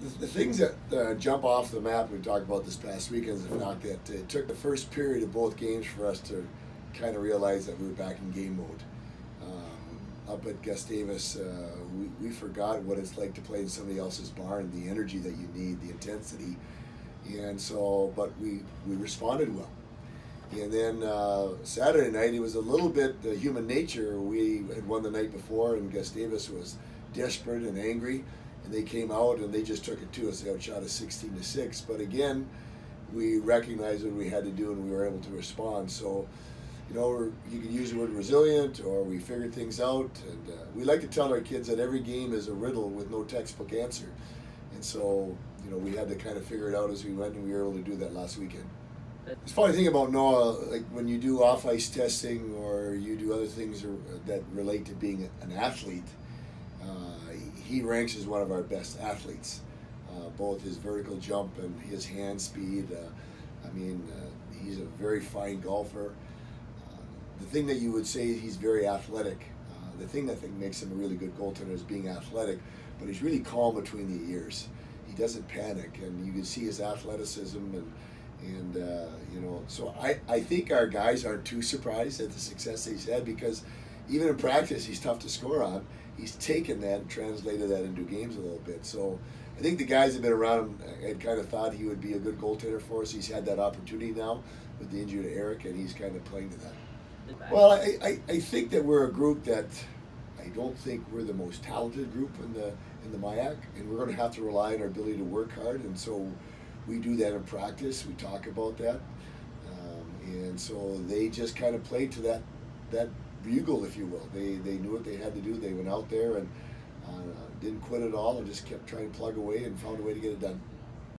the, the things that uh, jump off the map we talked about this past weekend is the fact that it took the first period of both games for us to kind of realize that we were back in game mode. Um, up at Gustavus, uh, we, we forgot what it's like to play in somebody else's barn, the energy that you need, the intensity. And so, but we, we responded well. And then uh, Saturday night, it was a little bit the human nature. We had won the night before, and Gustavus was desperate and angry and they came out and they just took it to us. They outshot us 16 to six. But again, we recognized what we had to do and we were able to respond. So, you know, you can use the word resilient or we figured things out. And uh, we like to tell our kids that every game is a riddle with no textbook answer. And so, you know, we had to kind of figure it out as we went, and we were able to do that last weekend. It's funny thing about Noah, like when you do off ice testing or you do other things that relate to being an athlete, he ranks as one of our best athletes. Uh, both his vertical jump and his hand speed. Uh, I mean, uh, he's a very fine golfer. The thing that you would say he's very athletic. The thing that I think makes him a really good goaltender is being athletic, but he's really calm between the ears. He doesn't panic, and you can see his athleticism and and uh, you know. So I I think our guys aren't too surprised at the success he's had because even in practice he's tough to score on he's taken that and translated that into games a little bit. So I think the guys that have been around him had kind of thought he would be a good goaltender for us. He's had that opportunity now with the injury to Eric, and he's kind of playing to that. Well, I, I, I think that we're a group that I don't think we're the most talented group in the in the MIAC, and we're going to have to rely on our ability to work hard, and so we do that in practice. We talk about that, um, and so they just kind of play to that that bugle, if you will. They they knew what they had to do. They went out there and uh, didn't quit at all and just kept trying to plug away and found a way to get it done.